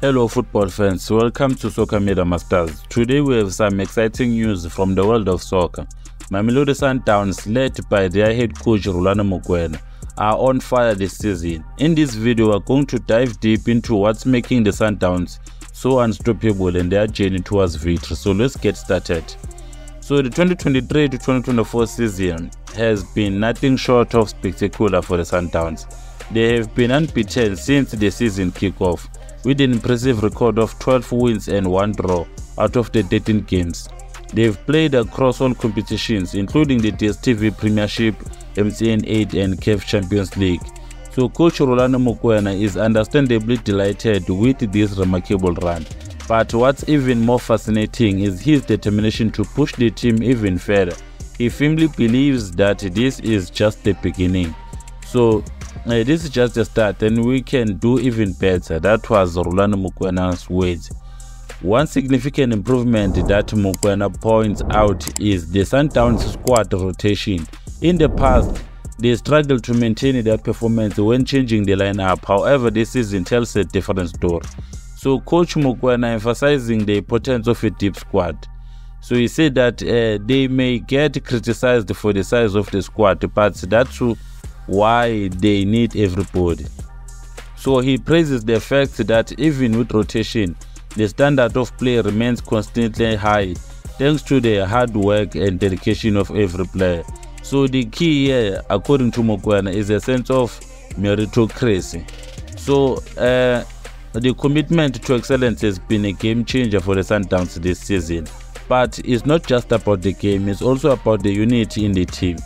Hello football fans, welcome to Soccer Media Masters. Today we have some exciting news from the world of soccer. Mamelodi Sundowns, led by their head coach Rulani Mokwena, are on fire this season. In this video, we're going to dive deep into what's making the Sundowns so unstoppable in their journey towards victory. So let's get started. So the 2023 to 2024 season has been nothing short of spectacular for the Sundowns. They have been unbeaten since the season kickoff with an impressive record of 12 wins and 1 draw out of the 13 games. They've played across all competitions, including the DSTV Premiership, MTN 8, and CAF Champions League. So, Coach Rulani Mokwena is understandably delighted with this remarkable run. But what's even more fascinating is his determination to push the team even further. He firmly believes that this is just the beginning. So, uh, this is just a start and we can do even better. That was Rulani Mokwena's words. One significant improvement that Mokwena points out is the Sundowns squad rotation. In the past, they struggled to maintain their performance when changing the lineup. However, this season tells a different story. So, Coach Mokwena emphasizing the importance of a deep squad. So he said that uh, they may get criticized for the size of the squad, but that's why they need everybody. So he praises the fact that even with rotation, the standard of play remains constantly high thanks to the hard work and dedication of every player. So the key here, according to Mokwena, is a sense of meritocracy. So uh, the commitment to excellence has been a game changer for the Sundowns this season. But it's not just about the game, it's also about the unity in the team.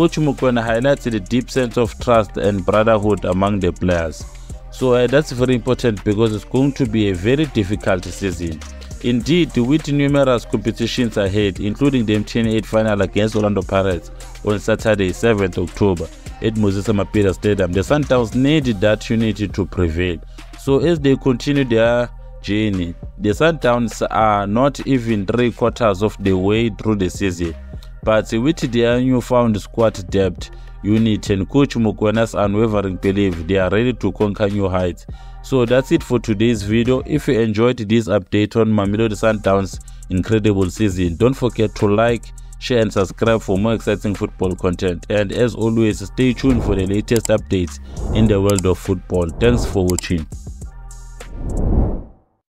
Coach Mokwena highlights the deep sense of trust and brotherhood among the players. So uh, that's very important because it's going to be a very difficult season. Indeed, with numerous competitions ahead, including the MTN 8 final against Orlando Pirates on Saturday, 7th October at Moses Mabhida Stadium, the Sundowns need that unity to prevail. So as they continue their journey, the Sundowns are not even three quarters of the way through the season. But with their newfound squad depth, unit and coach Mokwena's unwavering belief, they are ready to conquer new heights. So that's it for today's video. If you enjoyed this update on Mamelodi Sundowns' incredible season, don't forget to like, share and subscribe for more exciting football content. And as always, stay tuned for the latest updates in the world of football. Thanks for watching.